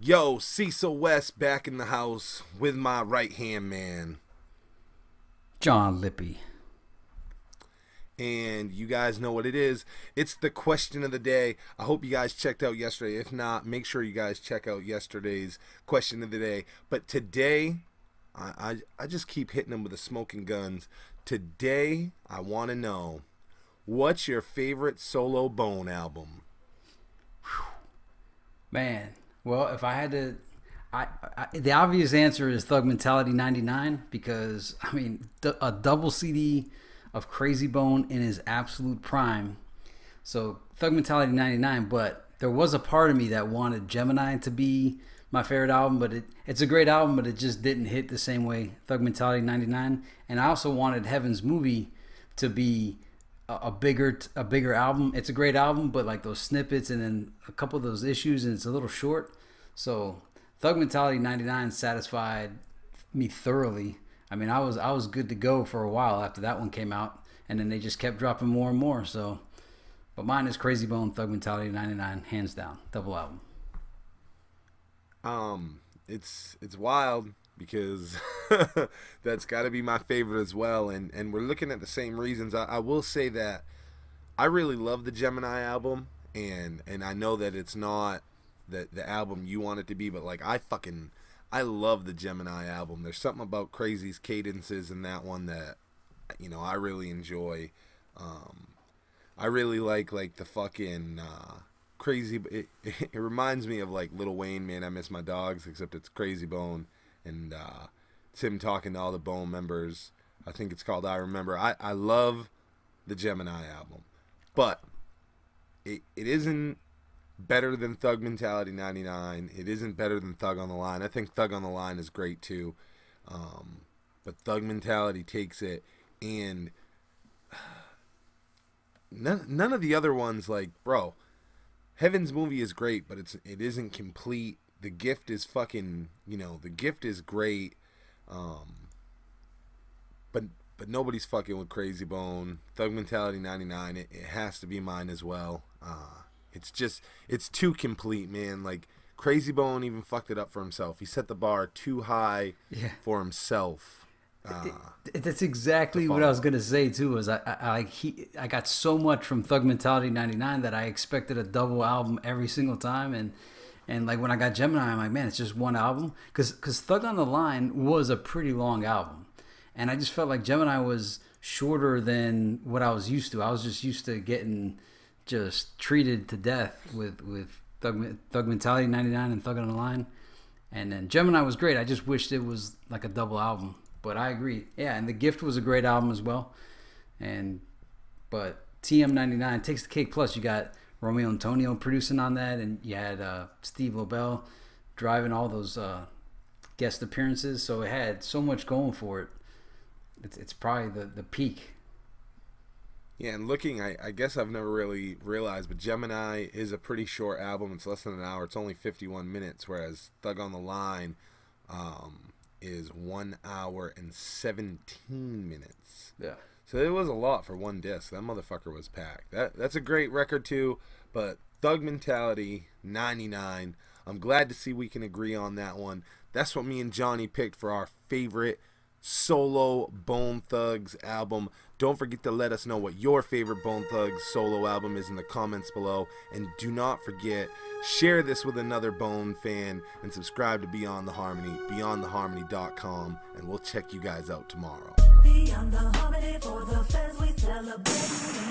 Yo, Cecil West back in the house with my right hand man. John Lippy. And you guys know what it is. It's the question of the day. I hope you guys checked out yesterday. If not, make sure you guys check out yesterday's question of the day. But today, I, I, I just keep hitting them with the smoking guns. Today, I want to know what's your favorite solo bone album? Man, well, if I had to, I, I, the obvious answer is Thug Mentality '99 because I mean a double CD of Krayzie Bone in his absolute prime. So Thug Mentality '99, but there was a part of me that wanted Gemini to be my favorite album, but it, it's a great album, but it just didn't hit the same way Thug Mentality '99. And I also wanted Heaven's Movie to be a, a bigger a bigger album. It's a great album, but like those snippets and then a couple of those issues, and it's a little short. So Thug Mentality '99 satisfied me thoroughly. I mean, I was I was good to go for a while after that one came out, and then they just kept dropping more and more. So, but mine is Krayzie Bone Thug Mentality '99, hands down, double album. Um, it's it's wild because that's got to be my favorite as well, and and we're looking at the same reasons. I, I will say that I really love the Gemini album, and and I know that it's not the the album you want it to be, but like I fucking I love the Gemini album. There's something about Krayzie's cadences in that one that you know I really enjoy. Um, I really like like the fucking uh, crazy. It, it, reminds me of like Lil Wayne, man. I miss my dogs, except it's Krayzie Bone and uh, it's him talking to all the Bone members. I think it's called I Remember. I I love the Gemini album, but it it isn't better than Thug Mentality 99. It isn't better than Thug on the Line. I think Thug on the Line is great too. Um, but Thug Mentality takes it and none, none of the other ones like, bro, Heaven's movie is great, but it's it isn't complete. The gift is fucking, you know, the gift is great. Um, but but nobody's fucking with Krayzie Bone. Thug Mentality 99, it, it has to be mine as well. Uh, it's just it's too complete, man. Like Krayzie Bone even fucked it up for himself. He set the bar too high yeah. for himself. Uh, that's exactly what I was gonna say too. Was I, I like he I got so much from Thug Mentality '99 that I expected a double album every single time, and and like when I got Gemini, I'm like, man, it's just one album because because Thug on the Line was a pretty long album, and I just felt like Gemini was shorter than what I was used to. I was just used to getting just treated to death with with Thug, Thug Mentality '99 and Thug on the Line, and then Gemini was great. I just wished it was like a double album, but I agree. Yeah, and The Gift was a great album as well, and but TM '99 takes the cake. Plus, you got Romeo Antonio producing on that, and you had uh, Steve Lobel driving all those uh, guest appearances. So it had so much going for it. It's, it's probably the, the peak yeah, and looking, I, I guess I've never really realized, but Gemini is a pretty short album. It's less than an hour. It's only 51 minutes, whereas Thug on the Line um, is one hour and 17 minutes. Yeah. So it was a lot for one disc. That motherfucker was packed. That that's a great record too. But Thug Mentality 99. I'm glad to see we can agree on that one. That's what me and Johnny picked for our favorite solo Bone Thugs album. Don't forget to let us know what your favorite Bone Thugs solo album is in the comments below. And do not forget, share this with another Bone fan and subscribe to Beyond the Harmony, beyondtheharmony.com, and we'll check you guys out tomorrow. Beyond the harmony for the fans we celebrate.